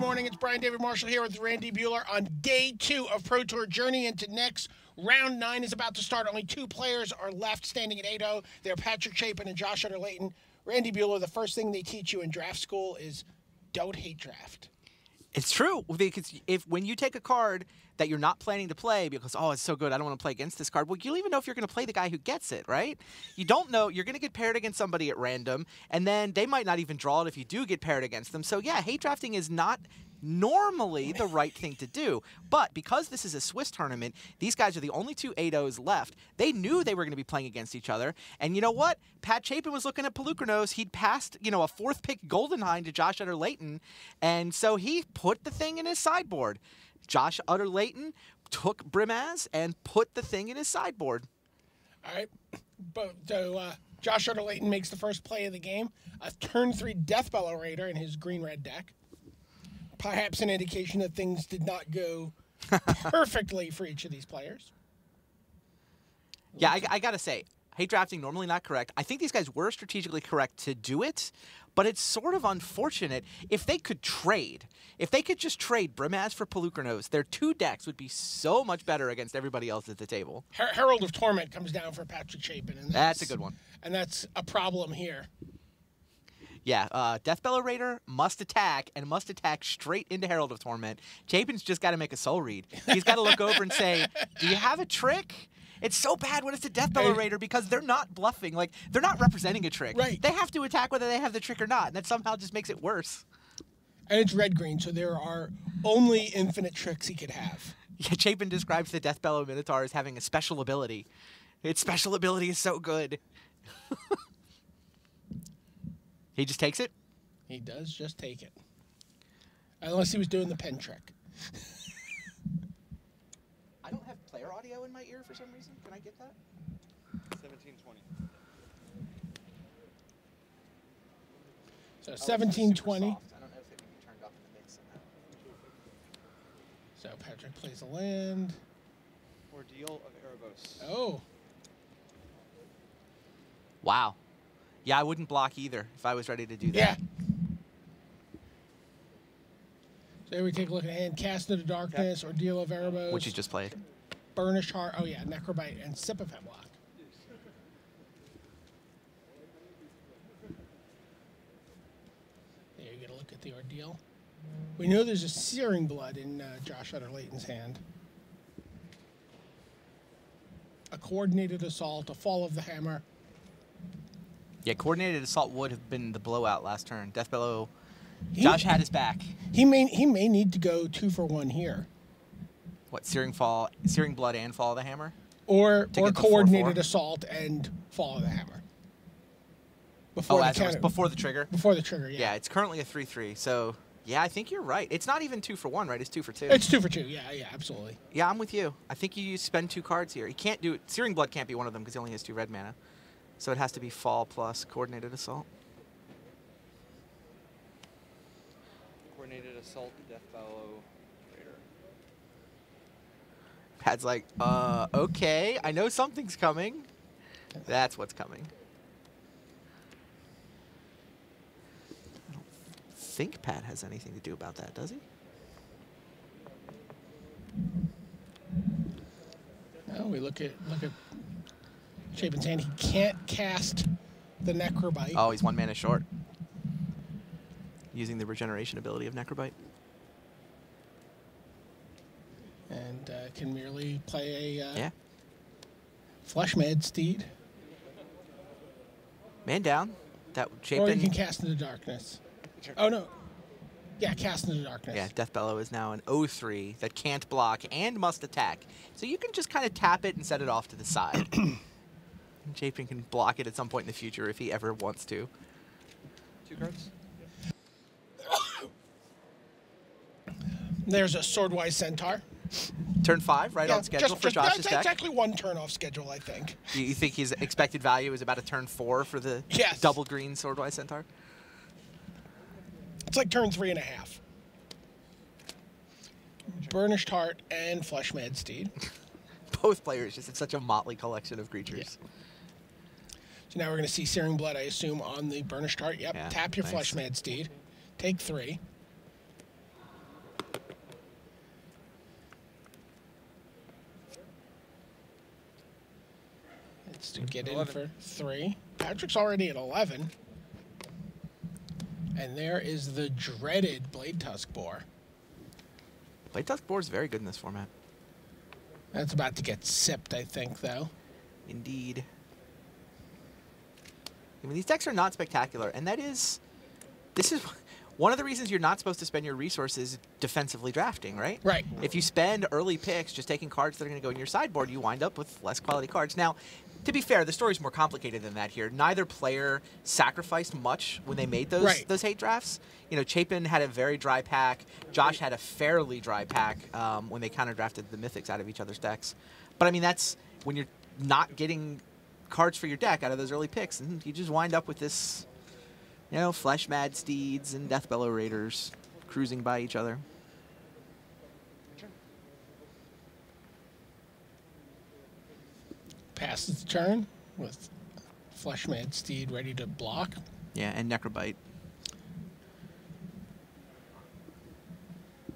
morning. It's Brian David Marshall here with Randy Buehler on day two of Pro Tour Journey into Nyx. Round nine is about to start. Only two players are left standing at 8 0. They're Patrick Chapin and Josh Utter Leyton. Randy Buehler, the first thing they teach you in draft school is don't hate draft. It's true because if when you take a card that you're not planning to play because oh it's so good I don't want to play against this card. Well, you don't even know if you're going to play the guy who gets it, right? You don't know. You're going to get paired against somebody at random, and then they might not even draw it if you do get paired against them. So yeah, hate drafting is not normally the right thing to do. But because this is a Swiss tournament, these guys are the only two 8-0s left. They knew they were going to be playing against each other. And you know what? Pat Chapin was looking at Polukranos. He'd passed, you know, a fourth pick Goldenhine to Josh Utter Leyton. And so he put the thing in his sideboard. Josh Utter Leyton took Brimaz and put the thing in his sideboard. All right. But so uh, Josh Utter Leyton makes the first play of the game. A turn three Deathbellow Raider in his green red deck perhaps an indication that things did not go perfectly for each of these players. Yeah, I, I got to say, hate drafting normally not correct. I think these guys were strategically correct to do it, but it's sort of unfortunate if they could trade. If they could just trade Brimaz for Polukranos, their two decks would be so much better against everybody else at the table. Her- Herald of Torment comes down for Patrick Chapin, and that's, that's a good one. And that's a problem here. Yeah, uh, Deathbellow Raider must attack and must attack straight into Herald of Torment. Chapin's just got to make a soul read. He's got to look over and say, "Do you have a trick?" It's so bad when it's a Deathbellow Raider because they're not bluffing. Like they're not representing a trick. Right. They have to attack whether they have the trick or not, and that somehow just makes it worse. And it's red green, so there are only infinite tricks he could have. Yeah, Chapin describes the Deathbellow Minotaur as having a special ability. Its special ability is so good. He just takes it? He does just take it. Unless he was doing the pen trick. I don't have player audio in my ear for some reason. Can I get that? 1720. So 1720. I don't know if it can be turned up in the mix. So Patrick plays a land. Ordeal of Erebos. Oh. Wow. Yeah, I wouldn't block either if I was ready to do that. Yeah. So here we take a look at hand. Cast into Darkness, Ordeal of Erebos. Which you just played. Burnished Hart. Oh, yeah. Necrobite and Sip of Hemlock. There you get a look at the Ordeal. We know there's a Searing Blood in uh, Josh Utter Leyton's hand. A Coordinated Assault, a Fall of the Hammer, yeah, coordinated assault would have been the blowout last turn. Death Deathbellow. Josh had his back. He may he may need to go two for one here. What searing fall, searing blood, and fall of the hammer, or or coordinated assault and fall of the hammer. Oh, before oh, the before the trigger. Before the trigger, yeah. Yeah, it's currently a three-three. So yeah, I think you're right. It's not even two for one, right? It's two for two. It's two for two. Yeah, yeah, absolutely. Yeah, I'm with you. I think you spend two cards here. He can't do it. Searing blood can't be one of them because he only has two red mana. So it has to be fall plus coordinated assault. Coordinated assault, Deathbellow, Raider. Pat's like, uh, okay, I know something's coming. That's what's coming. I don't think Pat has anything to do about that, does he? No, we look at look at Chapin's hand. He can't cast the Necrobite. Oh, he's one mana short. Using the regeneration ability of Necrobite. And uh, can merely play a uh, yeah. Fleshmad Steed. Man down. That Chapin. Or you can cast into darkness. Oh no. Yeah, cast into the darkness. Yeah, Deathbellow is now an 0-3 that can't block and must attack. So you can just kind of tap it and set it off to the side. Chapin can block it at some point in the future if he ever wants to. Two cards. There's a Swordwise Centaur. Turn five, right yeah, on schedule just, for just, Josh's deck. Exactly one turn off schedule, I think. Do you think his expected value is about a turn four for the yes. double green Swordwise Centaur? It's like turn three and a half. Burnished Hart and Fleshmad Steed. Both players just it's such a motley collection of creatures. Yeah. So now we're going to see Searing Blood, I assume, on the Burnished Hart. Yep. Yeah, Tap your nice. Fleshmad Steed. Take three. Has to get in for three. Patrick's already at 11. And there is the dreaded Blade Tusk Boar. Blade Tusk Boar is very good in this format. That's about to get sipped, I think, though. Indeed. I mean, these decks are not spectacular, and that is, this is one of the reasons you're not supposed to spend your resources defensively drafting, right? Right. If you spend early picks just taking cards that are going to go in your sideboard, you wind up with less quality cards. Now, to be fair, the story's more complicated than that here. Neither player sacrificed much when they made those Right. those hate drafts. You know, Chapin had a very dry pack. Josh had a fairly dry pack um, when they counter drafted the mythics out of each other's decks. But I mean, that's when you're not getting cards for your deck out of those early picks, and you just wind up with this, you know, Flesh Mad Steeds and Deathbellow Raiders cruising by each other. Passes the turn with Fleshmad Steed ready to block. Yeah, and Necrobite.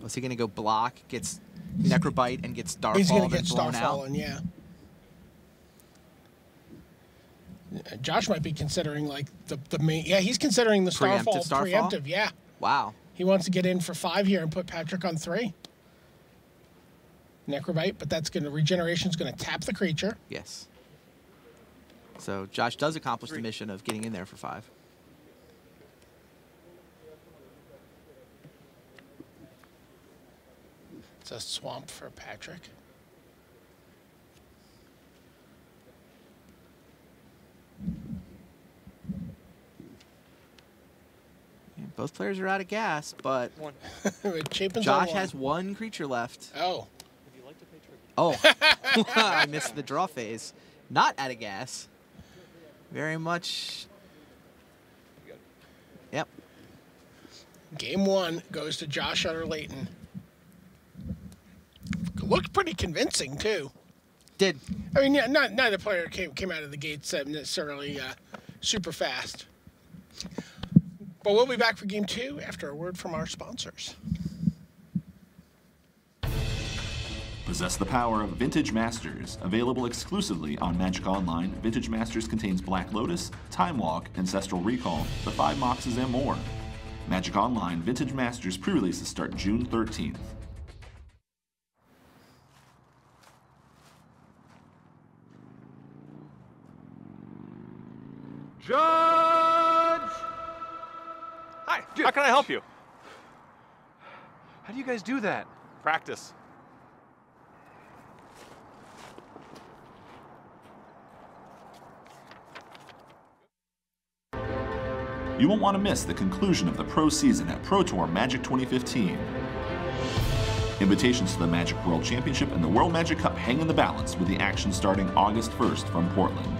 Was he going to go block, gets Necrobite, and gets He's going to get? Starfallen, yeah. Uh, Josh might be considering like the, the main. Yeah, he's considering the Preemptive Starfall Starfall? preemptive. Yeah, Wow. he wants to get in for five here and put Patrick on three. Necrobite, but that's going to regeneration's going to tap the creature. Yes. So Josh does accomplish the mission of getting in there for five. It's a swamp for Patrick. Yeah, both players are out of gas, but One. Josh on has one. one creature left. Oh, Would you like to pay tribute? Oh, I missed the draw phase. Not out of gas. Very much. You got it. Yep. game one goes to Josh Utter Leyton. Looked pretty convincing too. Did. I mean, yeah, not neither player came came out of the gates uh, necessarily uh, super fast. But we'll be back for game two after a word from our sponsors. Possess the power of Vintage Masters. Available exclusively on Magic Online, Vintage Masters contains Black Lotus, Time Walk, Ancestral Recall, the Five Moxes, and more. Magic Online Vintage Masters pre releases start June 13th. Judge! Hi, how can I help you? How do you guys do that? Practice. You won't want to miss the conclusion of the pro season at Pro Tour Magic 2015. Invitations to the Magic World Championship and the World Magic Cup hang in the balance with the action starting August 1st from Portland.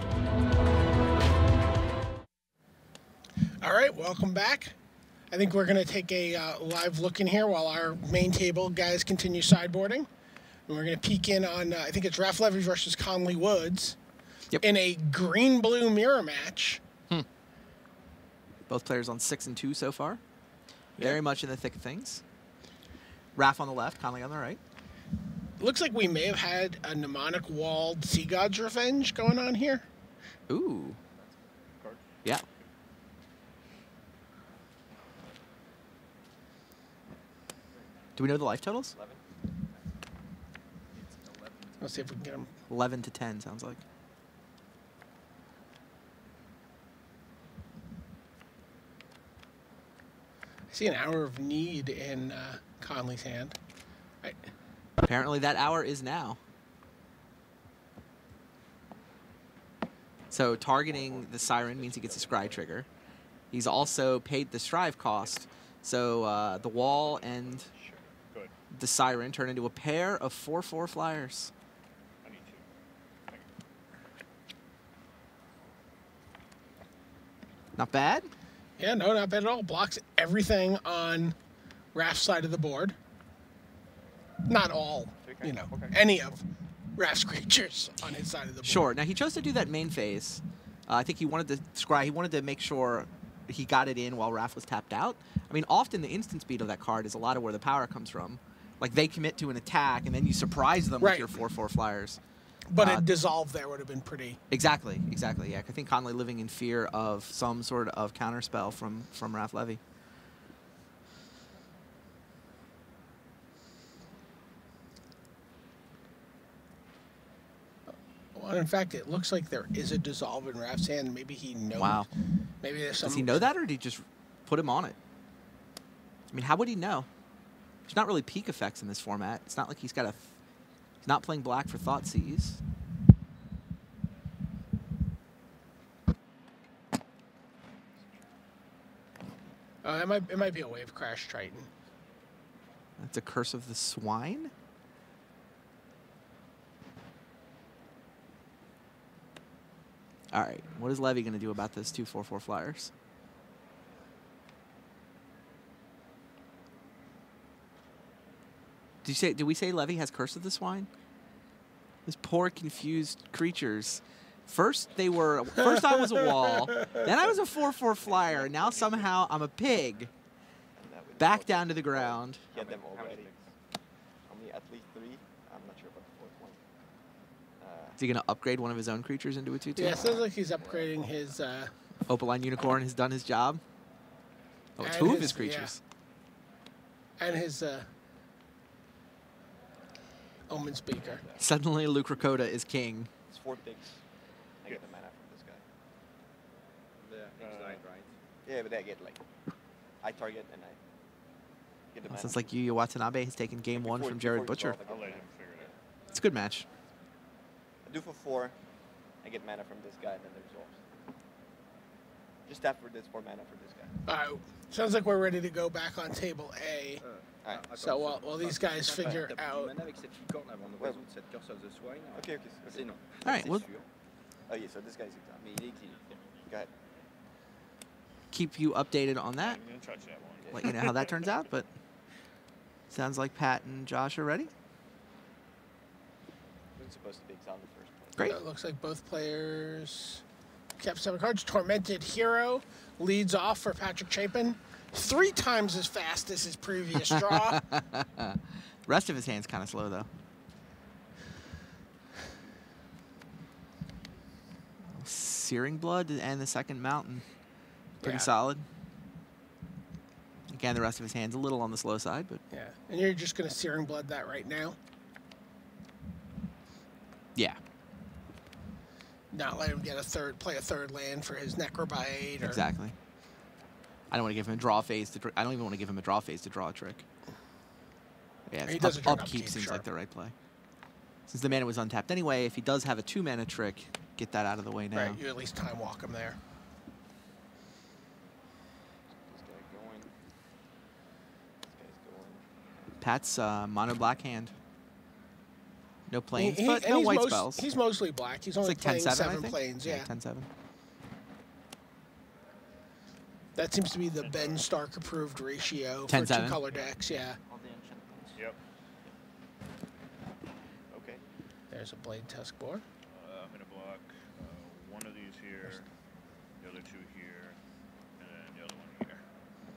All right, welcome back. I think we're going to take a uh, live look in here while our main table guys continue sideboarding. And we're going to peek in on, uh, I think it's Raph Levy versus Conley Woods Yep. in a green blue mirror match. Both players on six and two so far. Very much in the thick of things. Raph on the left, Conley on the right. Looks like we may have had a mnemonic walled Sea God's Revenge going on here. Ooh. Yeah. Do we know the life totals? 11. Let's see if we can get them. 11 to 10 sounds like. See an hour of need in uh, Conley's hand. Apparently that hour is now. So targeting the siren means he gets a scry trigger. He's also paid the strive cost. So uh, the wall and. The siren turn into a pair of 4-4 flyers. Not bad. Yeah, no, not bad at all. Blocks everything on Raph's side of the board. Not all, Okay, you know, okay. any of Raph's creatures on his side of the board. Sure. Now he chose to do that main phase. Uh, I think he wanted to scry. He wanted to make sure he got it in while Raph was tapped out. I mean, often the instant speed of that card is a lot of where the power comes from. Like they commit to an attack and then you surprise them Right. with your four four flyers. But Uh, a dissolve there would have been pretty. Exactly, exactly. Yeah, I think Conley living in fear of some sort of counterspell from from Raph Levy. Well, in fact, it looks like there is a dissolve in Raph's hand. Maybe he knows. Wow. Maybe there's some. Does he know that, or did he just put him on it? I mean, how would he know? There's not really peak effects in this format. It's not like he's got a. He's not playing black for Thoughtseize. Oh, uh, it might it might be a wave crash Triton. That's a curse of the swine. All right, what is Levy going to do about those two four four flyers? Did you say? Did we say Levy has curse of the swine? Those poor confused creatures. First they were. First I was a wall. Then I was a four four flyer. Now somehow I'm a pig. And that would Back down to the ground. Get them How many already. Only at least three. I'm not sure about the fourth one. Uh, Is he going to upgrade one of his own creatures into a 2 2? Yeah, it sounds like he's upgrading his. Uh, Opaline Unicorn has done his job. Oh, two And two of his- his yeah. creatures. and his uh, Omen Speaker. Suddenly, Luke Rakota is king. it's four ticks. I get the mana from this guy. The Excite, uh, right? Yeah, but I get like, I target and I get the oh, mana. Sounds like Yuya Watanabe has taken game one from Jared Boettcher. dissolve, I get I'll let him figure it out. It's a good match. I do for four. I get mana from this guy, and then the resolves. Just tap for this, four mana for this guy. All right, sounds like we're ready to go back on table A. Uh, Alright. So while, while these guys figure out. avec cette licorne avant de Ouais. résoudre cette Curse of the Swine, Okay, okay. okay. non. All right, well- Oh yeah, so this guy's exiled. Mais il est exilé. Go ahead. Keep you updated on that. I'm gonna touch that one. Let you know how that turns out. But sounds like Pat and Josh are ready. Supposed to be exiled in the first place. Great. So it looks like both players kept seven cards. Tormented Hero leads off for Patrick Chapin. Three times as fast as his previous draw. Rest of his hand's kind of slow though. Searing Blood and the second Mountain. Pretty Yeah. solid. Again, the rest of his hand's a little on the slow side, but yeah. And you're just going to Searing Blood that right now. yeah, Not let him get a third, play a third land for his Necrobite. Or, exactly. I don't want to give him a draw phase to. Dr- I don't even want to give him a draw phase to draw a trick. Yeah, He up, upkeep upkeep, seems sure. like the right play. Since the mana was untapped anyway, if he does have a two mana trick, get that out of the way now. Right, you at least time walk him there. This guy going. This guy's going. Pat's uh, mono black hand. No planes, he- but no white most- spells. He's mostly black. He's it's only like 10 playing 7, seven planes. Yeah. 10 7. That seems to be the Ben Stark approved ratio 10 for two color decks. Yeah. All the ancient. Yep. Okay. There's a Blade Tusk Boar. Uh, I'm gonna block uh, one of these here, the other two here, and then the other one here.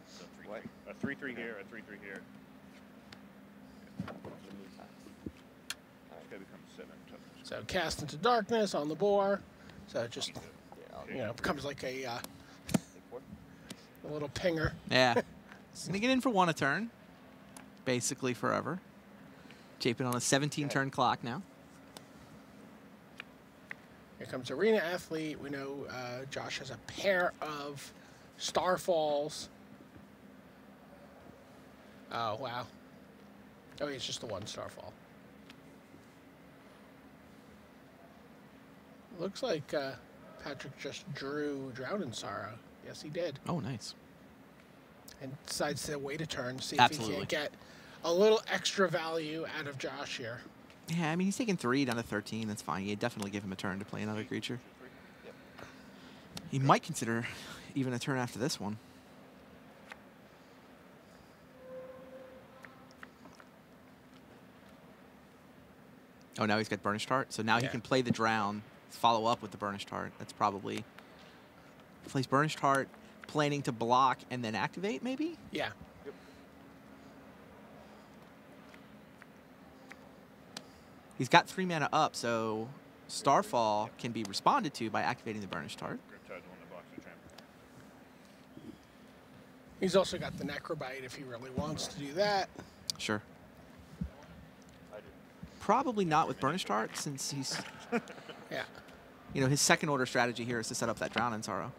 So three, What? three. A three three here, a three three here. It's gonna become seven. So cast into darkness on the boar. So it just you know becomes like a, uh, take four. A little pinger. Yeah. Gonna get in for one a turn. Basically forever. Chapin on a 17 turn clock now. Here comes Arena Athlete. We know uh, Josh has a pair of Starfalls. Oh, wow. Oh, it's just the one Starfall. Looks like uh, Patrick just drew Drown in Sorrow. Yes, he did. Oh, nice. And decides to wait a turn, see if he can't get a little extra value out of Josh here. Yeah, I mean, he's taking three down to 13. That's fine. You definitely give him a turn to play another creature. He might consider even a turn after this one. Oh, now he's got Burnished Hart. So now he can play the Drown, follow up with the Burnished Hart. That's probably. Plays Burnished Hart, planning to block and then activate, maybe? Yeah. He's got three mana up, so Starfall can be responded to by activating the Burnished Hart. Riptide's the one that blocks the trample. He's also got the Necrobite if he really wants to do that. Sure. Probably not with Burnished Hart since he's, Yeah. you know, his second order strategy here is to set up that Drown in Sorrow.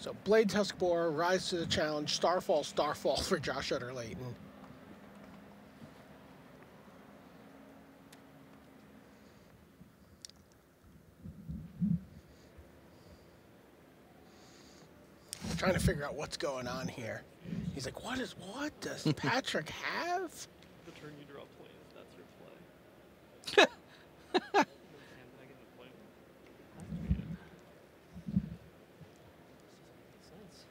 So Blade Tusk Boar, Rise to the Challenge, Starfall, Starfall for Josh Utter Leyton. Trying to figure out what's going on here. He's like, what is what does Patrick have? The turn you draw planes, that's your play. Hand back into play. Activate it. Sense.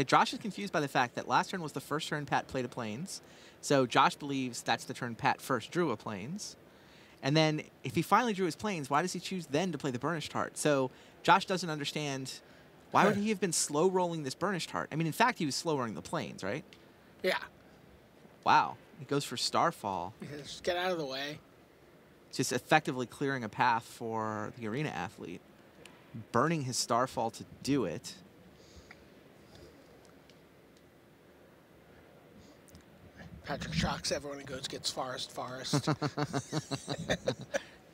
Yeah, Josh is confused by the fact that last turn was the first turn Pat played a planes. So Josh believes that's the turn Pat first drew a planes. And then if he finally drew his planes, why does he choose then to play the Burnished Hart? So Josh doesn't understand why would he have been slow rolling this Burnished Hart? I mean, in fact, he was slow rolling the planes, right? Yeah. Wow. He goes for Starfall, Just get out of the way. just effectively clearing a path for the arena athlete, burning his Starfall to do it. Patrick shocks everyone and goes gets Forest Forest. I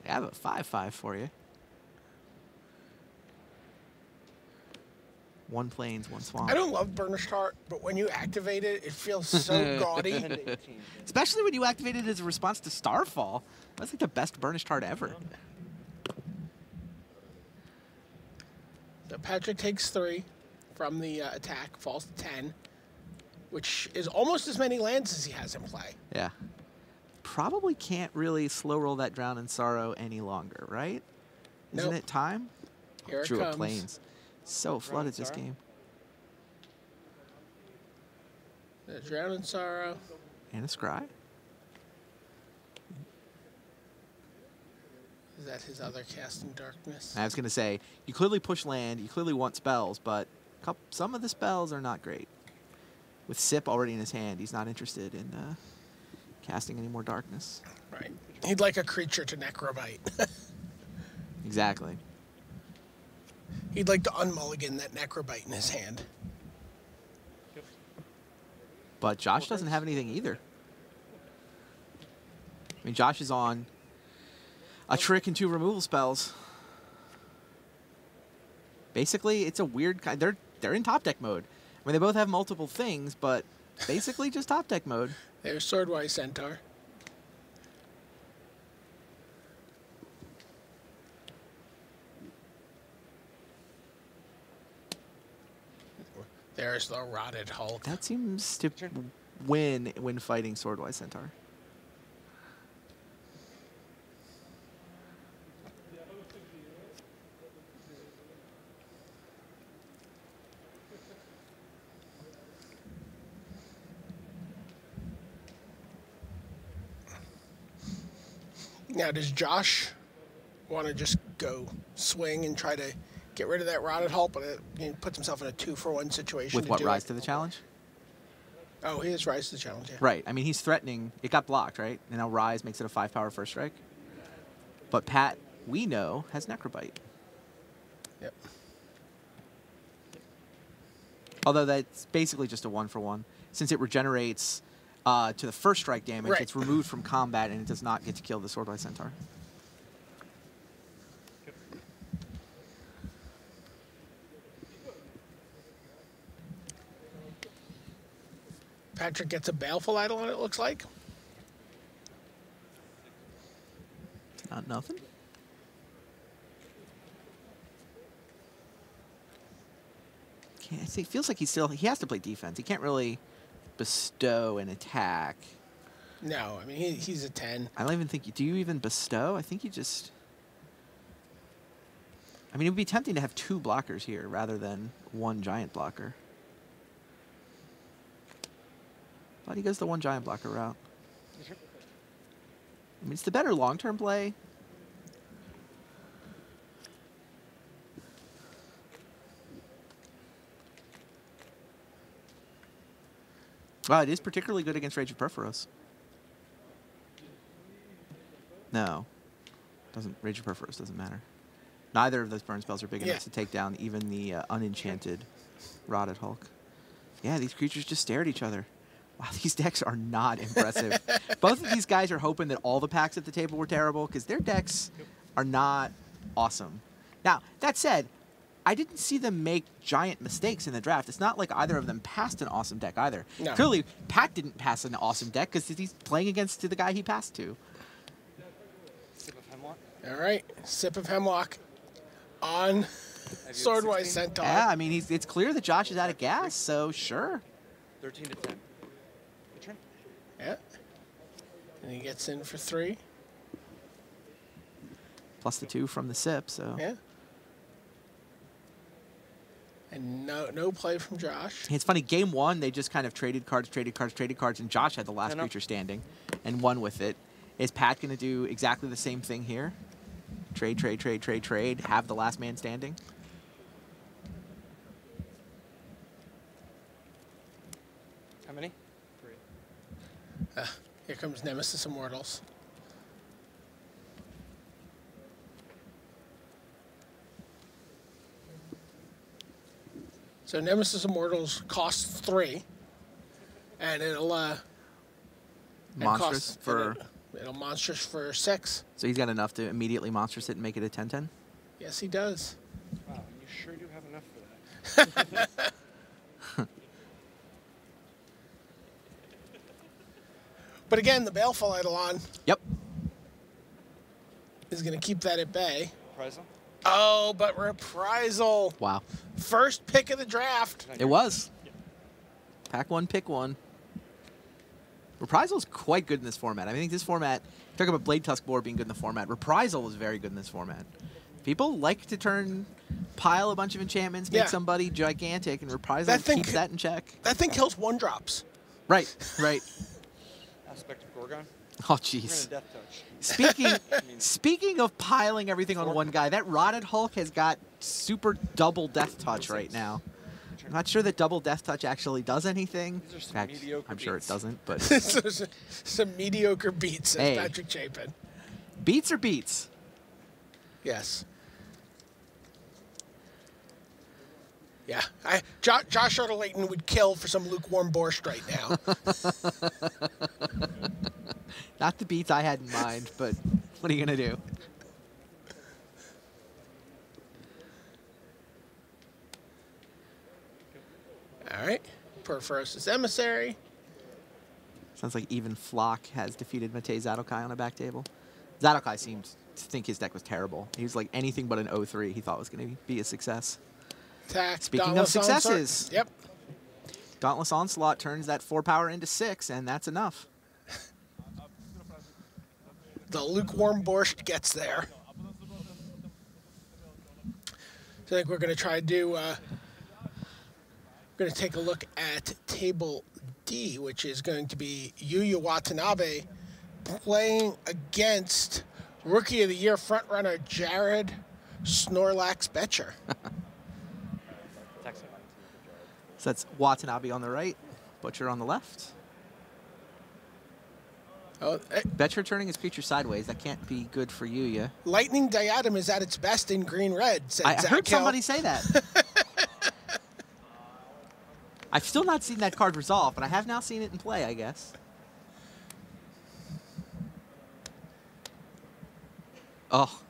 have a 5 5 for you. One planes, one swamp. I don't love Burnished Hart, but when you activate it, it feels so gaudy. 10 to 18. Especially when you activate it as a response to Starfall. That's like the best burnished hart ever. So Patrick takes three from the uh, attack, falls to 10, which is almost as many lands as he has in play. Yeah. Probably can't really slow roll that Drown in Sorrow any longer, right? Isn't it time? Here it Drew comes. a planes. So flooded this game. The Drown in Sorrow. And a scry. Is that his other cast in darkness? I was going to say, you clearly push land, you clearly want spells, but some of the spells are not great. With Sip already in his hand, he's not interested in uh, casting any more darkness. Right. He'd like a creature to Necrobite. Exactly. He'd like to unmulligan that Necrobite in his hand. But Josh doesn't have anything either. I mean, Josh is on a trick and two removal spells. Basically, it's a weird kind. They're they're in top deck mode. I mean, they both have multiple things, but basically just top deck mode. There's Swordwise Centaur. There's the rotted Hulk. That seems to win when fighting Swordwise Centaur. Now, does Josh want to just go swing and try to get rid of that rotted Hulk, but it you know, puts himself in a two for one situation? With to what do rise it? to the challenge? Oh, he is rise to the challenge. Yeah. Right. I mean, he's threatening. It got blocked, right? And now Rise makes it a five power first strike. But Pat, we know, has Necrobite. Yep. Although that's basically just a one for one. Since it regenerates uh, to the first strike damage, Right. it's removed from combat and it does not get to kill the Swordwise Centaur. Patrick gets a baleful idol on it. Looks like. Not nothing. can't, it feels like he still he has to play defense. He can't really bestow an attack. No, I mean he, he's a ten. I don't even think you do. You even bestow? I think you just. I mean, it would be tempting to have two blockers here rather than one giant blocker. But he goes the one giant blocker route. I mean, it's the better long-term play. Wow, it is particularly good against Rage of Purphoros. No. Doesn't Rage of Purphoros doesn't matter. Neither of those burn spells are big Yeah. enough to take down even the uh, unenchanted Rotted Hulk. Yeah, these creatures just stare at each other. Wow, these decks are not impressive. Both of these guys are hoping that all the packs at the table were terrible because their decks are not awesome. Now, that said, I didn't see them make giant mistakes in the draft. It's not like either of them passed an awesome deck either. No. Clearly, Pat didn't pass an awesome deck because he's playing against the guy he passed to. Sip of hemlock. All right, sip of hemlock on Swordwise 16? Centaur. Yeah, I mean, he's, it's clear that Josh is out of gas, so sure. 13 to 10. Good turn. Yeah. And he gets in for three. Plus the two from the sip, so. Yeah. And no no play from Josh. It's funny, game one, they just kind of traded cards, traded cards, traded cards, and Josh had the last creature standing and won with it. Is Pat going to do exactly the same thing here? Trade, trade, trade, trade, trade, have the last man standing? How many? Three. Here comes Nemesis of Mortals. So Nemesis of Mortals costs three, and it'll uh, and Monstrous costs- for. and it, it'll monstrous for six. So he's got enough to immediately monstrous it and make it a 10 10? Yes, he does. Wow, you sure do have enough for that. But again, the Baleful Eidolon Yep. is going to keep that at bay. Prizel? Oh, but reprisal. Wow. First pick of the draft. It was. Pack one, pick one. Reprisal is quite good in this format. I think this format, talk about Blade Tusk Boar being good in the format. Reprisal is very good in this format. People like to turn, pile a bunch of enchantments, make Yeah. somebody gigantic, and Reprisal That thing keeps that in check. That thing kills one drops. Right, right. Aspect of Gorgon? Oh, jeez. gonna death touch. Speaking speaking of piling everything on one guy, that rotted Hulk has got super double death touch right now. I'm not sure that double death touch actually does anything. These are some fact, I'm sure it doesn't, but some, some mediocre beats, says Hey. Patrick Chapin. beats are beats. Yes. Yeah, I, jo- Josh Leyton would kill for some lukewarm borscht right now. Not the beats I had in mind, but what are you gonna do? All right, Purphoros' emissary. Sounds like Ivan Floch has defeated Matej Zatlkaj on a back table. Zatlkaj seemed to think his deck was terrible. He was like anything but an 0-3 he thought was going to be a success. Attack. Speaking of Dauntless Onslaught. successes. Yep. Dauntless Onslaught turns that 4 power into 6, and that's enough. The lukewarm borscht gets there. So I think we're going to try to do. Uh, we're going to take a look at table D, which is going to be Yuya Watanabe playing against Rookie of the Year frontrunner Jared Snorlax Boettcher. So that's Watanabe on the right, Boettcher on the left. Oh, eh, Boettcher turning his creature sideways. That can't be good for you, yeah. Lightning Diadem is at its best in green red. Said I, I heard Hill. somebody say that. I've still not seen that card resolve, but I have now seen it in play, I guess. Oh,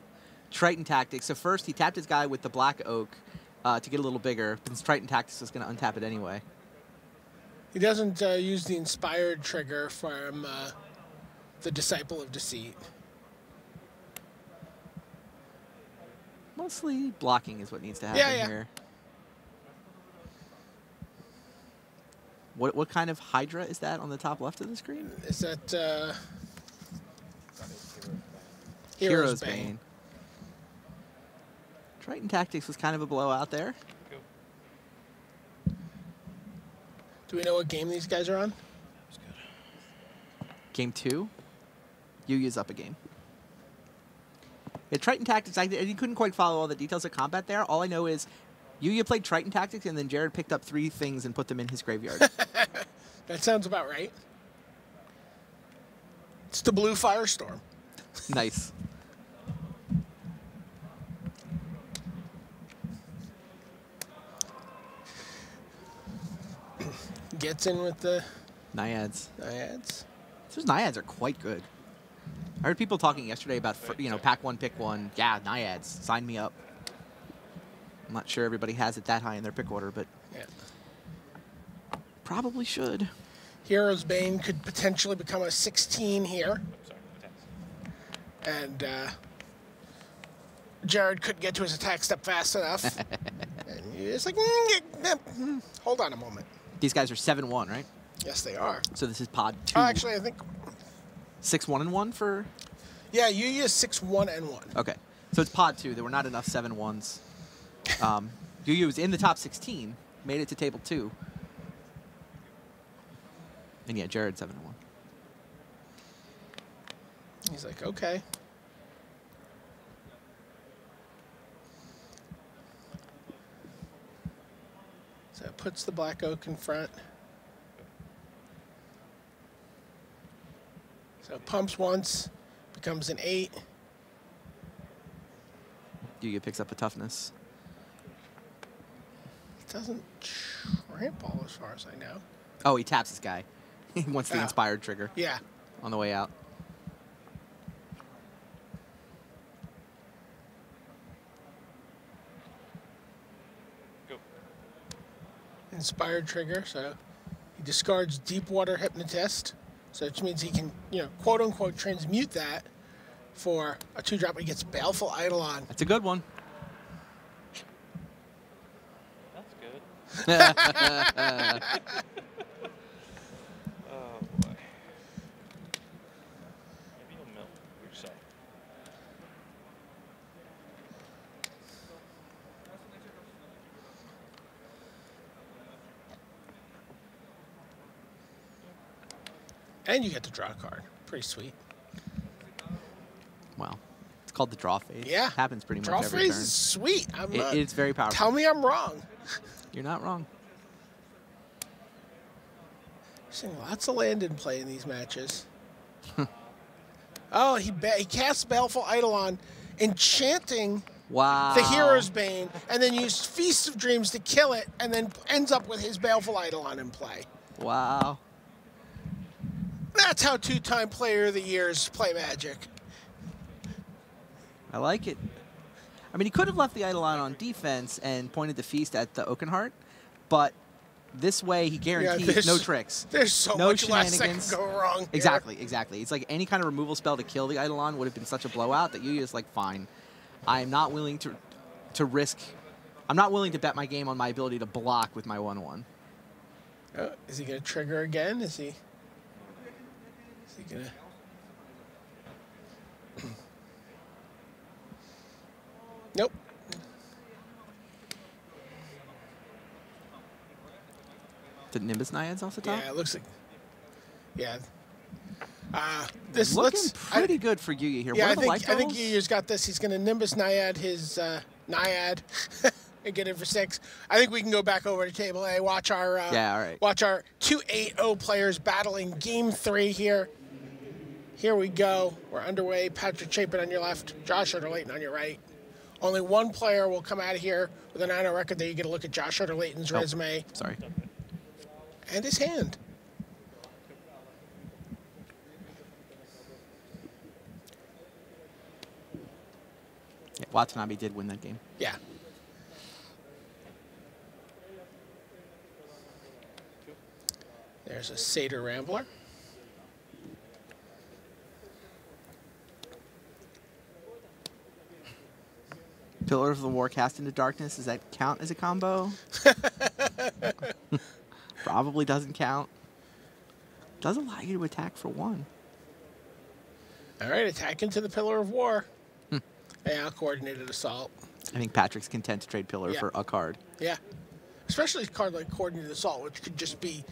Triton Tactics. So first he tapped his guy with the Black Oak uh, to get a little bigger, but his Triton Tactics was going to untap it anyway. He doesn't uh, use the inspired trigger from uh, the Disciple of Deceit. Mostly blocking is what needs to happen Yeah, yeah. here. What what kind of Hydra is that on the top left of the screen? Is that uh, Heroes Bane. Triton Tactics was kind of a blowout there. Do we know what game these guys are on? Game two, Yuya's up a game. Yeah, Triton Tactics, I, I couldn't quite follow all the details of combat there. All I know is Yuya played Triton Tactics, and then Jared picked up three things and put them in his graveyard. That sounds about right. It's the Blue Firestorm. nice. Gets in with the Naiads. Naiads. Those Naiads are quite good. I heard people talking yesterday about, fir- you know, pack one, pick one. Yeah, Naiads. Sign me up. I'm not sure everybody has it that high in their pick order, but Yeah. probably should. Heroes Bane could potentially become a 16 here. And uh, Jared couldn't get to his attack step fast enough. and it's like, mm, yeah, mm, hold on a moment. These guys are 7 1, right? Yes, they are. So this is pod 2. Oh, actually, I think, 6 1 and 1 for. yeah, Yuya is 6 1 and 1. Okay. So it's pod 2. There were not enough 7 1s. Um, Yuya was in the top 16, made it to table 2. And yeah, Jared 7 and 1. He's like, okay. So it puts the black oak in front. So pumps once, becomes an eight. Yuya picks up a toughness. He doesn't trample as far as I know. Oh, he taps this guy. he wants the Oh. inspired trigger Yeah. on the way out. Go. Inspired trigger, so he discards deep water hypnotist. So which means he can, you know, quote unquote transmute that for a two drop. He gets baleful eidolon. That's a good one. That's good. Oh boy. Maybe you'll melt yourself. And you get to draw a card. Pretty sweet. Well, it's called the draw phase. Yeah. It Happens pretty Draw much every phrase turn. is sweet. I'm It- not- it's very powerful. Tell me I'm wrong. You're not wrong. Seeing lots of land in play in these matches. oh, he ba- he casts Baleful Eidolon, enchanting Wow. the Hero's Bane, and then used Feast of Dreams to kill it, and then ends up with his Baleful Eidolon in play. Wow. That's how two-time Player of the Years play Magic. I like it. I mean, he could have left the Eidolon on defense and pointed the feast at the Oakenheart, but this way he guarantees there's- no tricks. There's so no much less that can shenanigans. go wrong. here. Exactly, exactly. It's like any kind of removal spell to kill the Eidolon would have been such a blowout that Yuya is like, fine. I am not willing to to risk. I'm not willing to bet my game on my ability to block with my one-one. Oh, is he gonna trigger again? Is he? He nope. Did Nimbus Naiads off the top? Yeah, it looks like. Yeah. Uh, this Looking let's. pretty I, good for Yuya here. yeah, I think I think? Yuya's got this. He's gonna Nimbus Naiad his uh, Naiad and get in for six. I think we can go back over to table A. Watch our. Uh, Yeah, all right. Watch our two 8-0 players battling game three here. Here we go. We're underway. Patrick Chapin on your left, Josh Leyton on your right. Only one player will come out of here with a 9 record. There you get a look at Josh Leyton's Oh. resume Sorry. and his hand. Yeah, Watanabe did win that game. Yeah. There's a Satyr Rambler. Pillar of the War cast into darkness. Does that count as a combo? probably doesn't count. Does allow you to attack for one. All right, attack into the Pillar of War. Hmm. Yeah, coordinated assault. I think Patrick's content to trade Pillar Yeah. for a card. Yeah. Especially a card like coordinated assault, which could just be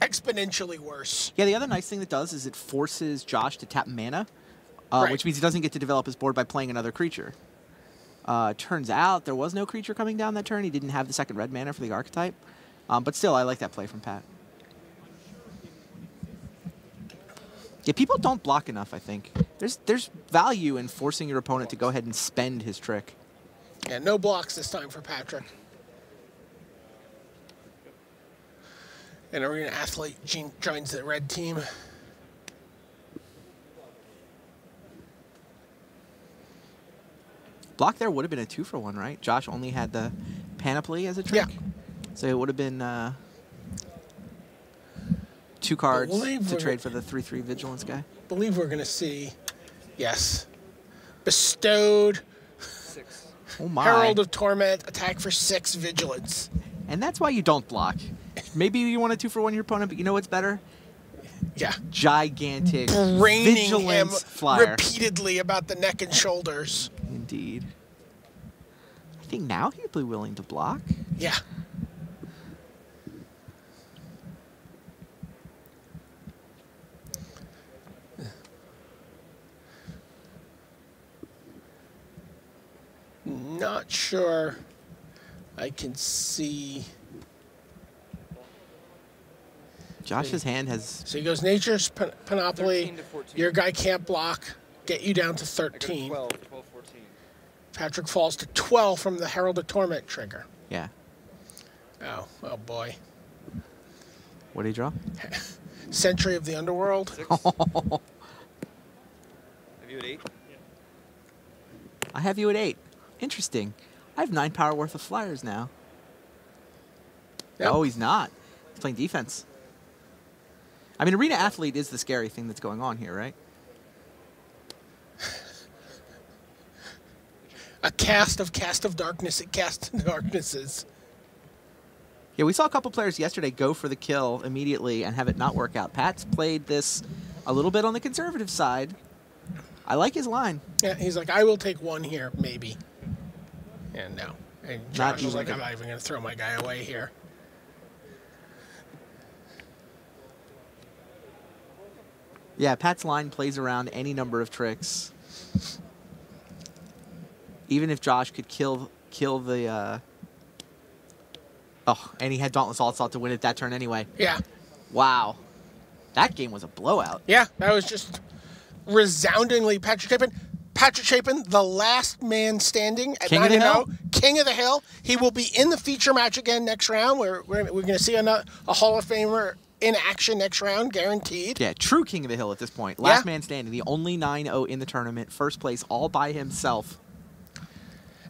exponentially worse. Yeah, the other nice thing that does is it forces Josh to tap mana, uh, Right. which means he doesn't get to develop his board by playing another creature. Uh, turns out there was no creature coming down that turn. He didn't have the second red mana for the archetype. Um, but still, I like that play from Pat. Yeah, people don't block enough, I think. There's, there's value in forcing your opponent to go ahead and spend his trick. Yeah, no blocks this time for Patrick. An arena athlete joins the red team. Block there would have been a two for one, right? Josh only had the panoply as a trick. Yeah. So it would have been uh, two cards believe to trade for the three three vigilance guy. believe we're going to see, yes, bestowed Six. Oh my! Herald of Torment, attack for six vigilance. and that's why you don't block. Maybe you want a two for one your opponent, but you know what's better? Yeah. Gigantic Braining him vigilance flyer. repeatedly about the neck and shoulders. Indeed. I think now he'd be willing to block. Yeah. Not sure I can see. Josh's hand has So he goes Nature's Pan- Panoply. 13 to 14. Your guy can't block. Get you down to I got 13. 12, 12, 14. Patrick falls to 12 from the Herald of Torment trigger. yeah. Oh, oh boy. What did he draw? Sentry of the Underworld. Have you at eight? I have you at eight. Interesting. I have nine power worth of flyers now. Yep. No, he's not. He's playing defense. I mean, arena athlete is the scary thing that's going on here, right? A cast of Cast of Darkness at Cast of Darknesses. Yeah, we saw a couple players yesterday go for the kill immediately and have it not work out. Pat's played this a little bit on the conservative side. I like his line. Yeah, he's like, I will take one here, maybe. And no. And Josh was like, I'm not even going to throw my guy away here. Yeah, Pat's line plays around any number of tricks. Even if Josh could kill kill the uh Oh, and he had Dauntless Assault to win it that turn anyway. Yeah. Wow. That game was a blowout. Yeah, that was just resoundingly Patrick Chapin. Patrick Chapin, the last man standing at King 9 of the 0, Hill? King of the Hill. He will be in the feature match again next round. We're, we're, we're going to see a, a Hall of Famer in action next round, guaranteed. Yeah, true king of the hill at this point. Last Yeah. man standing, the only 9-0 in the tournament, first place all by himself.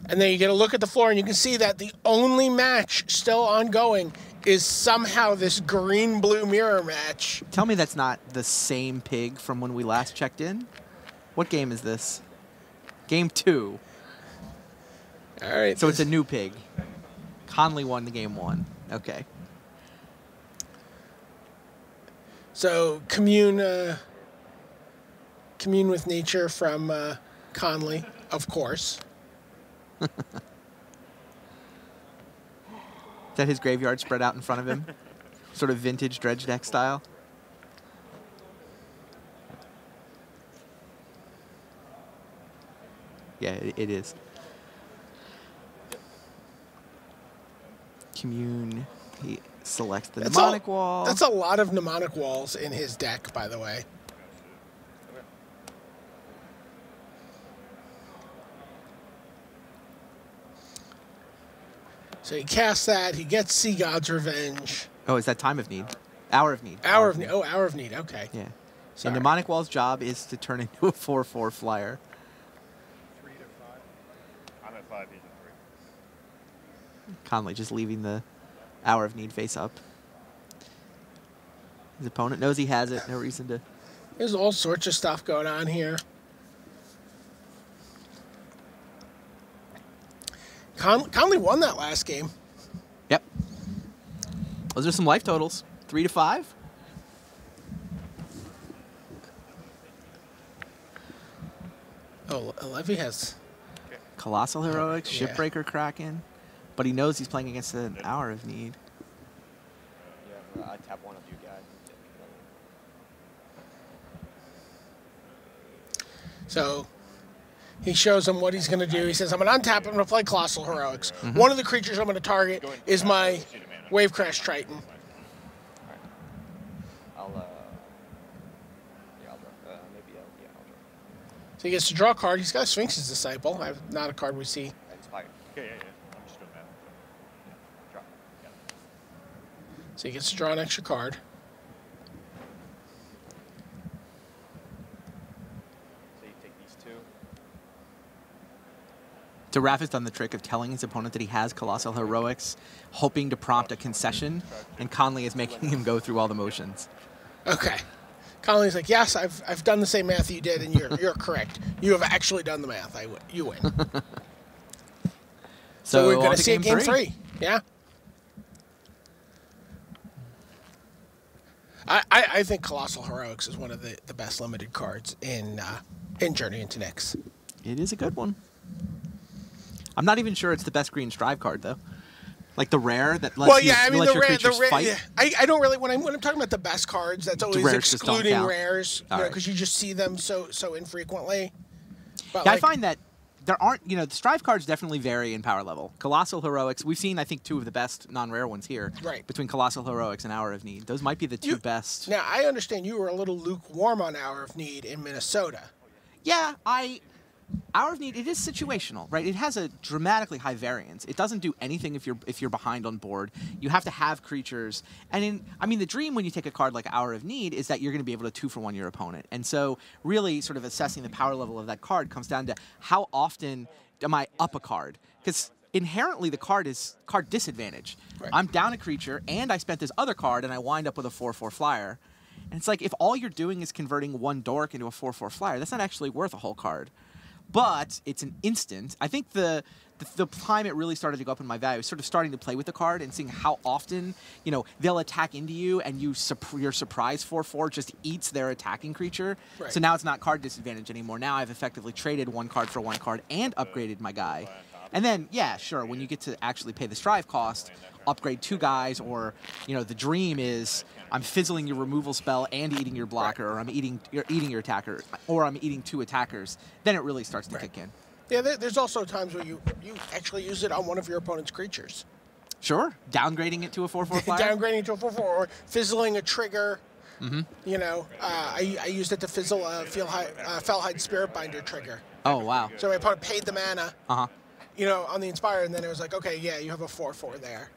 And then you get a look at the floor, and you can see that the only match still ongoing is somehow this green blue mirror match. Tell me that's not the same pig from when we last checked in. What game is this? Game two. All right. So it's a new pig. Conley won the game one. Okay. So commune, uh, commune with nature from uh, Conley, of course. Is that his graveyard spread out in front of him? sort of vintage dredge deck style? Yeah, it, it is. Commune. He selects the That's mnemonic a, wall. That's a lot of mnemonic walls in his deck, by the way. So he casts that. He gets Sea God's Revenge. oh, is that time of need? Hour of need. Hour of oh, Need. Oh, Hour of Need. Okay. Yeah. Sorry. And mnemonic wall's job is to turn into a four-four flyer. I'm at five, he's at three. Conley just leaving the hour of need face up. His opponent knows he has it. No reason to. There's all sorts of stuff going on here. Con- Conley won that last game. Yep. Those are some life totals. Three to five. Oh, Levy has. Colossal Heroics, Yeah. Shipbreaker Kraken. But he knows he's playing against an Hour of Need. Yeah, I tap one of you guys. and take another. So he shows him what he's going to do. He says, I'm going to untap. I'm going to play Colossal Heroics. One of the creatures I'm going to target is my Wave Crash Triton. I'll, uh, yeah, I'll draw. Uh, maybe I'll, yeah, I'll draw. So he gets to draw a card. He's got Sphinx's Disciple. I have not a card we see. Inspired. Yeah, yeah, yeah. I'm just doing that. Draw. Yeah. So he gets to draw an extra card. So you take these two. Daraf has done the trick of telling his opponent that he has Colossal Heroics, hoping to prompt a concession, and Conley is making him go through all the motions. Okay. Conley's like, yes, I've, I've done the same math you did, and you're, you're correct. You have actually done the math. I, w- you win. So, we're going to see a game three. Yeah. I, I, I think Colossal Heroics is one of the, the best limited cards in uh, in Journey into Nyx. It is a good one. I'm not even sure it's the best green strive card though. Like the rare that lets well, you I mean the rare, the rare. fight. yeah. I, I don't really when I'm when I'm talking about the best cards, that's always rares excluding rares, you know, right. because you just see them so so infrequently. But Yeah, like, I find that there aren't, you know, the strive cards definitely vary in power level. Colossal Heroics, we've seen, I think, two of the best non-rare ones here. Right. Between Colossal Heroics and Hour of Need, those might be the two You- best. now I understand you were a little lukewarm on Hour of Need in Minnesota. Yeah, I. Hour of Need, it is situational, right? It has a dramatically high variance. It doesn't do anything if you're if you're behind on board. You have to have creatures, and in I mean, the dream when you take a card like Hour of Need is that you're going to be able to two for one your opponent. And so, really, sort of assessing the power level of that card comes down to how often am I up a card? Because inherently, the card is card disadvantage. Right. I'm down a creature, and I spent this other card, and I wind up with a four-four flyer. And it's like if all you're doing is converting one dork into a 4 4 flyer, that's not actually worth a whole card. But it's an instant. I think the, the the time it really started to go up in my value is sort of starting to play with the card and seeing how often you know they'll attack into you and you sup- your surprise 4 4 just eats their attacking creature. Right. So now it's not card disadvantage anymore. Now I've effectively traded one card for one card and upgraded my guy. And then, yeah, sure, when you get to actually pay the strive cost, upgrade two guys, or you know, the dream is I'm fizzling your removal spell and eating your blocker, or I'm eating you're eating your attacker, or I'm eating two attackers. Then it really starts to kick in. Yeah, there's also times where you you actually use it on one of your opponent's creatures. Sure, downgrading it to a four four flyer. Downgrading to a 4 4 or fizzling a trigger. Mm -hmm. You know, uh, I, I used it to fizzle a Felhide, uh, Felhide Spirit Binder trigger. oh wow. So my opponent paid the mana, Uh huh. You know, on the Inspire, and then it was like, okay, yeah, you have a 4 4 there.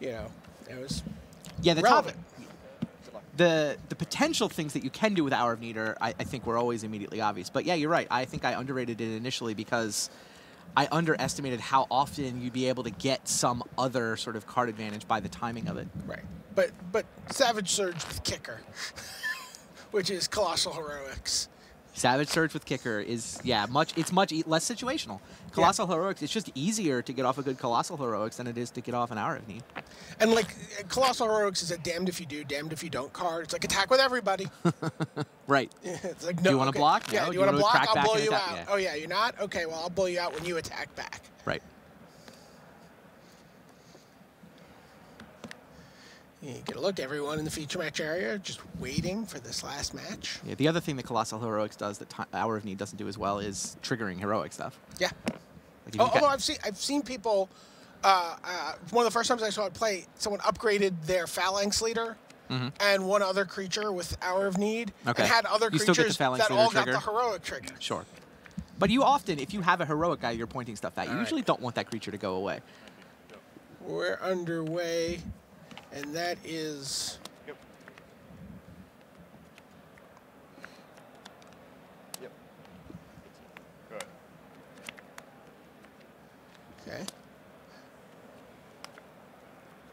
You know, it was Yeah, the top, the the potential things that you can do with Hour of Need are, I, I think, were always immediately obvious. But yeah, you're right. I think I underrated it initially because I underestimated how often you'd be able to get some other sort of card advantage by the timing of it. Right. But but Savage Surge with Kicker, which is Colossal Heroics. Savage Surge with Kicker is yeah much. It's much e- less situational. Colossal Heroics. It's just easier to get off a good Colossal Heroics than it is to get off an Hour of Need. And like uh, Colossal Heroics is a damned if you do, damned if you don't card. It's like attack with everybody. Right. it's like no. you wanna okay. block? Yeah. No. Do Do you you want to block? I'll blow you out. Yeah. Oh yeah, you're not. Okay, well I'll blow you out when you attack back. Right. You get a look. Everyone in the feature match area just waiting for this last match. Yeah. The other thing that Colossal Heroics does that Hour of Need doesn't do as well is triggering heroic stuff. Yeah. Like Oh, although I've seen I've seen people. Uh, uh, one of the first times I saw it play, someone upgraded their Phalanx leader and one other creature with Hour of Need. Okay. and had other You still get the creatures that all got the heroic trigger. Sure. But you often, if you have a heroic guy you're pointing stuff at, you All right. usually don't want that creature to go away. We're underway, and that is Yep. Yep. Good. okay.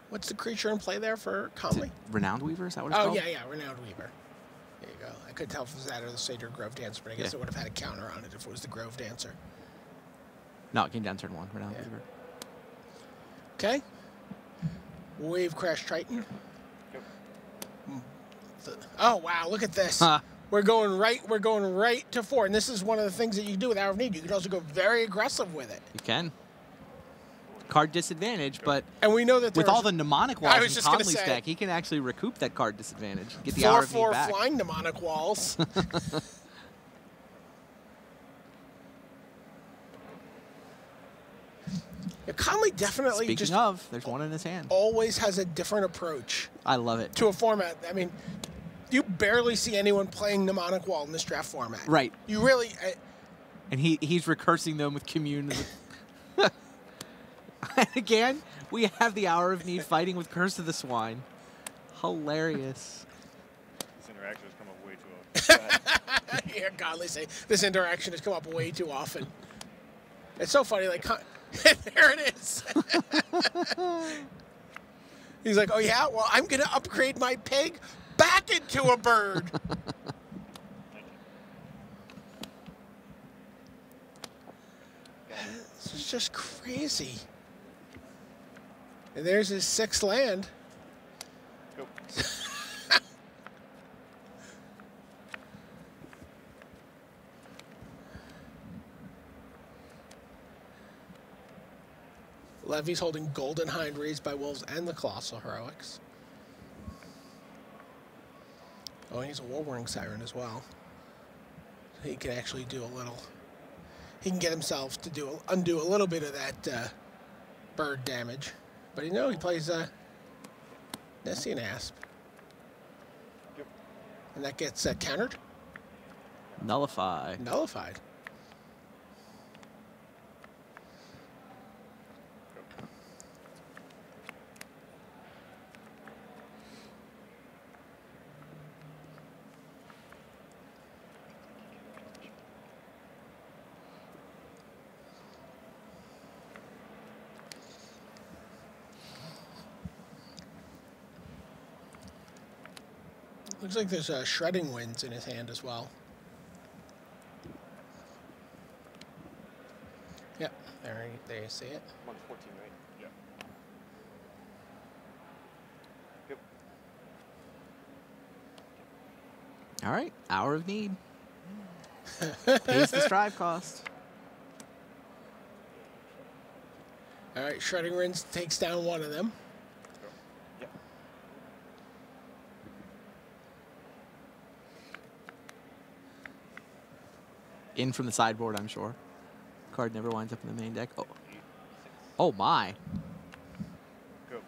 What's the creature in play there for Is Conley? Renowned Weaver? Is that what it's Oh called? Oh, yeah, yeah, Renowned Weaver. There you go. I couldn't tell if it was that or the Satyr Grove Dancer, but I guess Yeah. it would have had a counter on it if it was the Grove Dancer. No, it came down turn one. Renowned Yeah. Weaver. Okay. Wave Crash Triton. Mm. The- oh wow! Look at this. Huh. We're going right. We're going right to four, and this is one of the things that you can do with Hour of Need. You can also go very aggressive with it, You can. Card disadvantage, but and we know that with all the mnemonic I walls was in just gonna Conley's say- deck, he can actually recoup that card disadvantage. Get the hour four of need four back. flying mnemonic walls. Yeah, Conley definitely Speaking just of, there's one in his hand. always has a different approach I love it. to a format. I mean, you barely see anyone playing mnemonic wall in this draft format. Right. You really. I, And he he's recursing them with commune. and Again, we have the hour of need fighting with Curse of the Swine. Hilarious. This interaction has come up way too often. I hear Godly say this interaction has come up way too often. It's so funny. Like, Con- there it is. He's like, oh yeah, well I'm gonna upgrade my pig back into a bird. this is just crazy. And there's his sixth land. Go. Levy's holding Golden Hind raised by Wolves and the Colossal Heroics. Oh, he's a Warring Siren as well. So he can actually do a little. He can get himself to do undo a little bit of that uh, bird damage, but you know he plays uh, Nessian Asp, Yep. and that gets uh, countered, Nullified. nullified. Looks like there's uh, shredding winds in his hand as well. Yep, there, you- there you see it. I'm 14, right? Yeah. Yep. All right, hour of need. Pays the strive cost. All right, shredding winds takes down one of them. In from the sideboard, I'm sure. Card never winds up in the main deck. Oh, oh my. Go.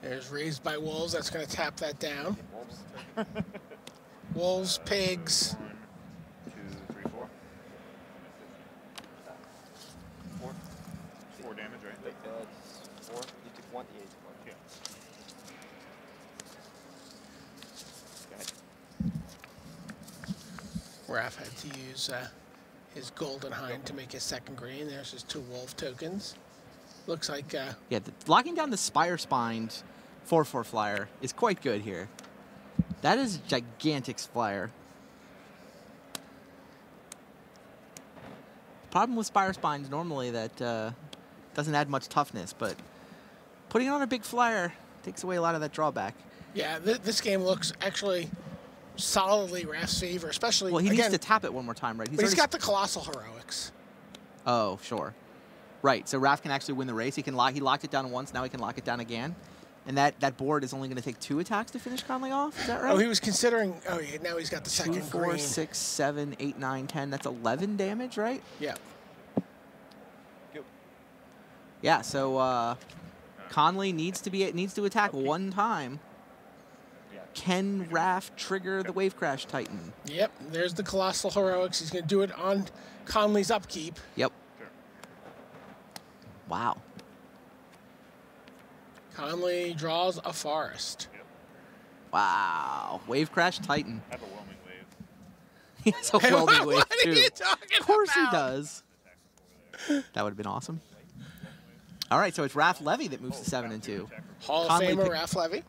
There's raised by wolves. That's going to tap that down. Wolves. Wolves, pigs. One, two, three, four. Four. Four damage, right? Wait, uh, it's four. You took one. Yeah, you took one. Yeah. Go ahead. Raph use uh, his golden hind to make his second green. There's his two wolf tokens. Looks like uh, Yeah, the, locking down the Spire Spined 4 4 flyer is quite good here. That is a gigantic flyer. Problem with Spire Spines normally that uh, doesn't add much toughness, but putting it on a big flyer takes away a lot of that drawback. yeah, th- this game looks actually solidly Raph's favor, especially Well, he again. needs to tap it one more time, right? but he's already got the colossal heroics. Oh, sure. Right. So Raph can actually win the race. He can lock. He locked it down once. Now he can lock it down again. And that, that board is only going to take two attacks to finish Conley off. Is that right? Oh, he was considering. Oh, yeah, now he's got the Two, second four, green. six, seven, eight, nine, ten. That's eleven damage, right? Yeah. Yeah. So uh, Conley needs to be It needs to attack one time. Yeah. Can Raph trigger the Wave Crash Triton? Yep. There's the colossal heroics. He's going to do it on Conley's upkeep. Yep. Sure. Wow. Conley draws a forest. Wow. Wave Crash Triton. I have a whelming wave. He has a Hey, whelming what, wave what are too. you talking Of course about? he does. That would have been awesome. All right, so it's Raph Levy that moves to seven and two. Hall of Conley Famer pick- Raph Levy.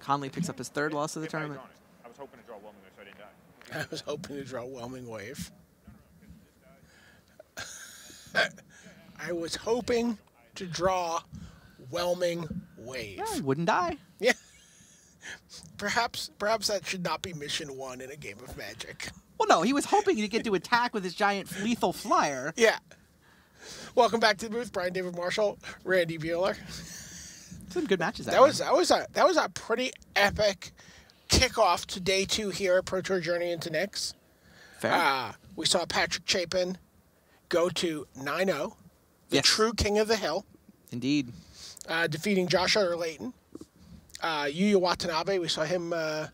Conley picks up his third loss of the If I had tournament. I was hoping to draw whelming wave so I didn't die. I was hoping to draw Whelming Wave. I was hoping to draw whelming wave. Yeah, he wouldn't die. Yeah. Perhaps perhaps that should not be mission one in a game of magic. Well, no, he was hoping to get to attack with his giant lethal flyer. Yeah. Welcome back to the booth, Brian David Marshall, Randy Buehler. Some good matches. That was that was a that was a pretty epic kickoff to day two here at Pro Tour Journey into Nyx. fair. Uh, we saw Patrick Chapin go to 9-0, the Yes. true king of the hill, Indeed. uh, defeating Josh Utter-Leyton. Uh, Yuya Watanabe, we saw him uh,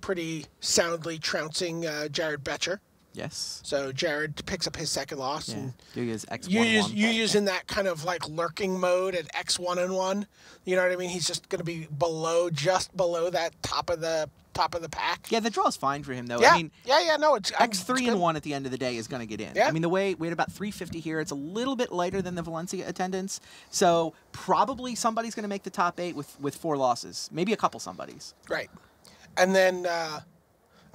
pretty soundly trouncing uh, Jared Boettcher. Yes. So Jared picks up his second loss. Yeah. And Yuya's X you use you use in that kind of like lurking mode at X one and one. You know what I mean? He's just going to be below, just below that top of the top of the pack. Yeah, the draw's fine for him though. yeah, I mean, yeah, yeah. No, it's X three good. and one at the end of the day is going to get in. Yeah. I mean, the way we had about 350 here, it's a little bit lighter than the Valencia attendance, so probably somebody's going to make the top eight with with four losses, maybe a couple somebodies. Right. And then, uh,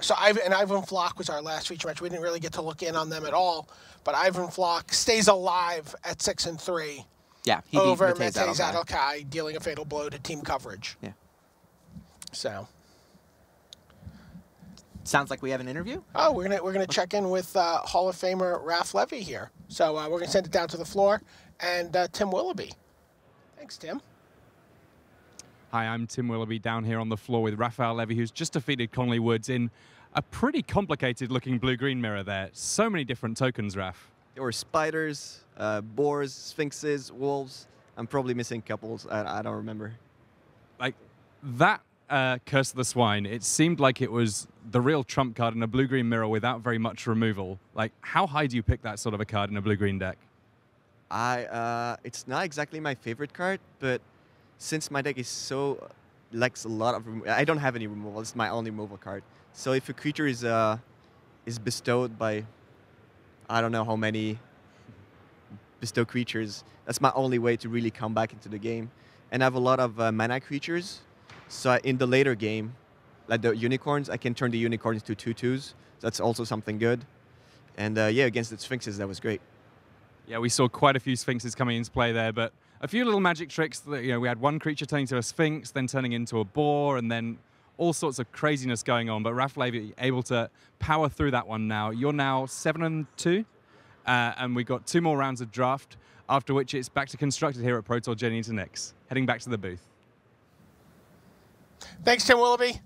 so Ivan and Ivan Floch was our last feature match. We didn't really get to look in on them at all, but Ivan Floch stays alive at six and three Yeah, he over beat Matej Matej Zatlkaj. Zatlkaj, dealing a fatal blow to team coverage. Yeah. So, Sounds like we have an interview. oh, we're gonna we're gonna check in with uh, Hall of Famer Raph Levy here. So uh, we're gonna send it down to the floor and uh, Tim Willoughby. Thanks, Tim. Hi, I'm Tim Willoughby down here on the floor with Raphael Levy, who's just defeated Conley Woods in a pretty complicated looking blue green mirror there. So many different tokens, Raph. There were spiders, uh, boars, sphinxes, wolves. I'm probably missing couples. I, I don't remember. Like that uh, Curse of the Swine, it seemed like it was the real trump card in a blue green mirror without very much removal. Like, how high do you pick that sort of a card in a blue green deck? I uh, it's not exactly my favorite card, but since my deck is so lacks a lot of, I don't have any removal. It's my only removal card. So if a creature is uh, is bestowed by, I don't know how many bestow creatures, that's my only way to really come back into the game. And I have a lot of uh, mana creatures, so I- in the later game, like the unicorns, I can turn the unicorns to twos. That's also something good. And uh, yeah, against the sphinxes, that was great. Yeah, we saw quite a few sphinxes coming into play there, but a few little magic tricks. That, you know, we had one creature turning to a sphinx, then turning into a boar, and then all sorts of craziness going on. But Raph Levy able to power through that one now. You're now seven and two, uh, and we've got two more rounds of draft. After which it's back to constructed here at Pro Tour Journey into Nyx. Heading back to the booth. Thanks, Tim Willoughby.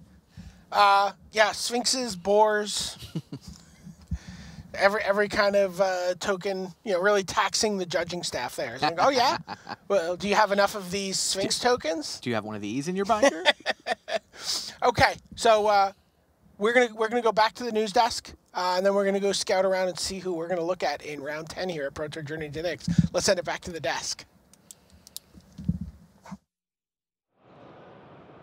Uh, yeah, sphinxes, boars, every every kind of uh, token. You know, really taxing the judging staff there. Like, oh yeah, well, do you have enough of these sphinx tokens? Do you have one of these in your binder? Okay, so uh, we're gonna we're gonna go back to the news desk, uh, and then we're gonna go scout around and see who we're gonna look at in round ten here at Pro Tour Journey to Nyx. Let's send it back to the desk.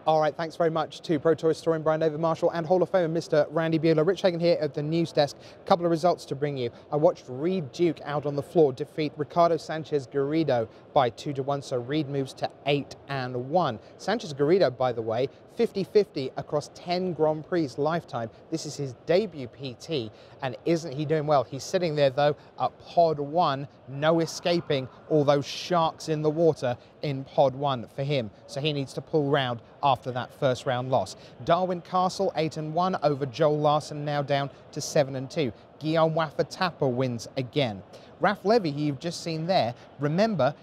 All right, thanks very much to Pro Tour historian Brian David Marshall and Hall of Famer Mr. Randy Buehler. Rich Hagon here at the news desk. A couple of results to bring you. I watched Reed Duke out on the floor defeat Ricardo Sanchez Garrido by 2 to 1, so Reed moves to 8 and 1. Sanchez Garrido, by the way, 50 50 across 10 Grand Prix lifetime. This is his debut PT, and isn't he doing well? He's sitting there, though, at pod 1, no escaping all those sharks in the water in pod 1 for him, so he needs to pull round after that first round loss. Darwin Kastle 8 and 1 over Joel Larsson, now down to 7 and 2. Guillaume Waffa wins again. Raph Levy, you've just seen there, remember,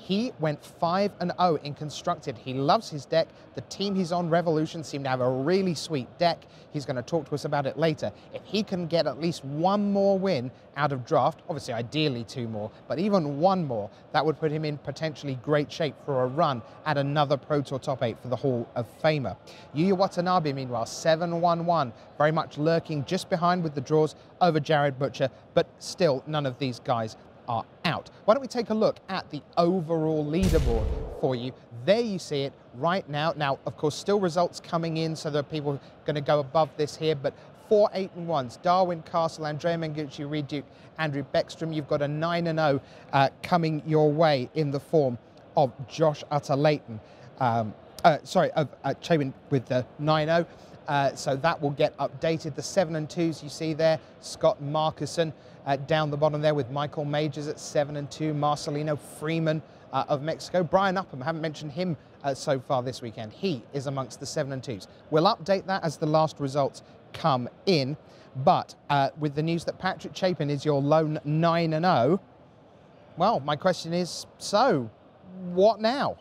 he went 5 and 0 in constructed. He loves his deck. The team he's on, Revolution, seem to have a really sweet deck. He's going to talk to us about it later. If he can get at least one more win out of draft, obviously ideally two more, but even one more, that would put him in potentially great shape for a run at another Pro Tour top 8 for the Hall of Famer. Yuya Watanabe, meanwhile, 7-1-1, very much lurking just behind with the draws over Jared Boettcher, but still none of these guys are out. Why don't we take a look at the overall leaderboard for you? There you see it right now. Now, of course, still results coming in, so there are people going to go above this here, but four eight and ones. Darwin Kastle, Andrea Mengucci, Reed Duke, Andrew Beckstrom. You've got a nine and zero uh, coming your way in the form of Josh Utter-Leyton. Um, Uh, sorry, of uh, with the 9-0. Uh, so that will get updated. The 7 and 2s you see there, Scott Markison uh, down the bottom there with Michael Majors at 7 and 2, Marcelino Freeman uh, of Mexico. Brian Upham, haven't mentioned him uh, so far this weekend. He is amongst the 7 and 2s. We'll update that as the last results come in. But uh, with the news that Patrick Chapin is your lone 9 and 0, well, my question is so, what now?